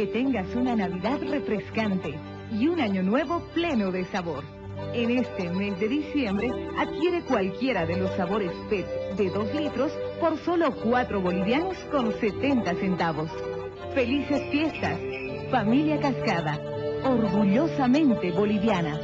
Que tengas una Navidad refrescante y un año nuevo pleno de sabor. En este mes de diciembre, adquiere cualquiera de los sabores PET de 2 litros por solo 4 bolivianos con 70 centavos. Felices fiestas, familia Cascada, orgullosamente boliviana.